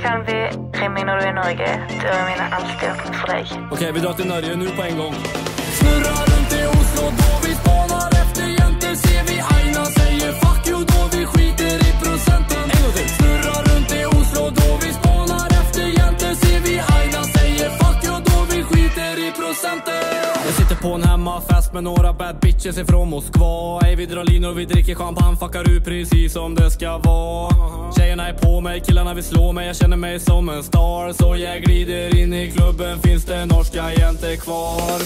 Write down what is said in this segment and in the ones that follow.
Kan bli Remi når du er i Norge. Dørene mine er alltid åpne for deg. Okej, vi drar till Norge nu på en gång. Snurrar runt i Oslo då på en hemmafest med några bad bitches ifrån Moskva. Ey, vi drar linor, vi dricker champagne, fuckar ut precis som det ska vara. Tjejerna är på mig, killarna vill slå mig, jag känner mig som en star. Så jag glider in i klubben, finns det norska jäntor kvar?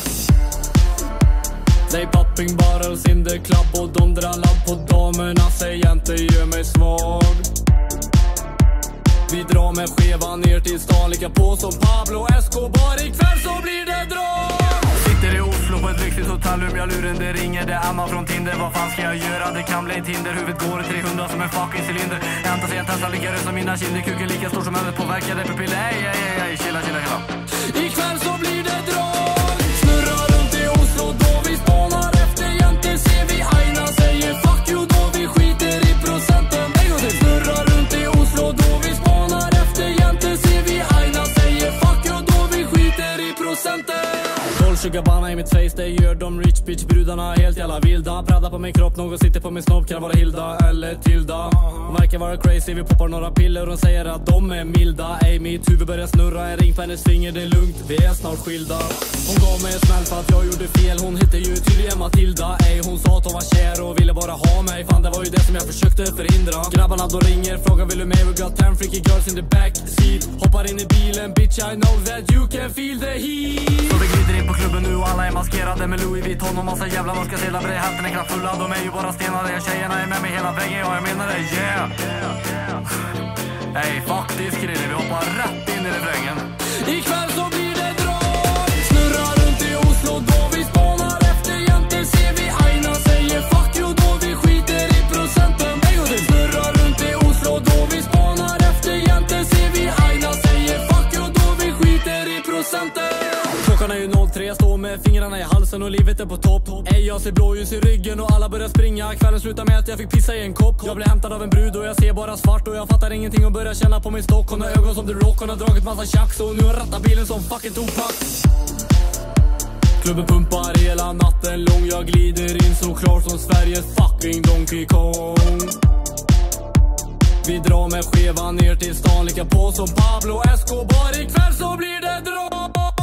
They popping bottles in the club och de drar ladd på damerna, säg inte gör mig svag. Vi drar med skevan ner till stan, lika på som Pablo Escobar. Ikväll så blir det drag! Sitter i jag luren det ringer. Det är Emma från Tinder, vad fan ska jag göra? Det kan bli en Tinder, huvudet går i 300 som en fucking cylinder. Jag hämtar sig en Tesla lika röd som mina kinder, kuken lika stor som huvudet påverkade pupiller. Ey, ey, ey, ey, chilla, chilla, chilla. Ikväll så blir det drag! Snurrar runt i Oslo då vi spanar efter jäntor. Ser vi aina säger fuck you då vi skiter i procenten. En gång till. Snurrar runt i Oslo då vi spanar efter jäntor. Ser vi aina säger fuck you då vi skiter i procenten. Sugar bana i mitt face, det gör de rich bitch brudarna helt jävla vilda. Pradda på min kropp, någon sitter på min snopp, kan vara Hilda eller Tilda. Hon verkar vara crazy, vi poppar några piller och hon säger att de är milda. Ey, mitt huvud börjar snurra, en ring på hennes finger, det är lugnt, vi är snart skilda. Hon gav mig en smäll för att jag gjorde fel, hon hette ju tydligen Matilda. Ey, hon sa att hon var kär och ville bara ha mig. Fan, det var ju det som jag försökte förhindra. Grabbarna då ringer, frågar vill du med? We got ten freaky girls in the back seat. Hoppar in i bilen, i know that you can feel the heat. Så vi glider in på klubben nu och alla är maskerade med Louis Vuitton och massa jävla norska sedlar. Bre hälften är kraftfulla, de är ju bara stenade. Tjejerna är med mig hela vägen, ja jag menar det, yeah. Ey, faktiskt Krille, vi hoppar rätt fingrarna och livet är på topp. Ey, jag ser blåljus i ryggen och alla börjar springa. Kvällen slutar med att jag fick pissa i en kopp. Jag blir hämtad av en brud och jag ser bara svart och jag fattar ingenting och börjar känna på min stock. Hon har ögon som The Rock, hon har dragit massa tjack så nu har rattat bilen som fucking Tupac. Klubben pumpar hela natten lång, jag glider in så klar som Sveriges fucking Donkey Kong. Vi drar med skevan ner till stan, lika på som Pablo Escobar. Ikväll så blir det drag!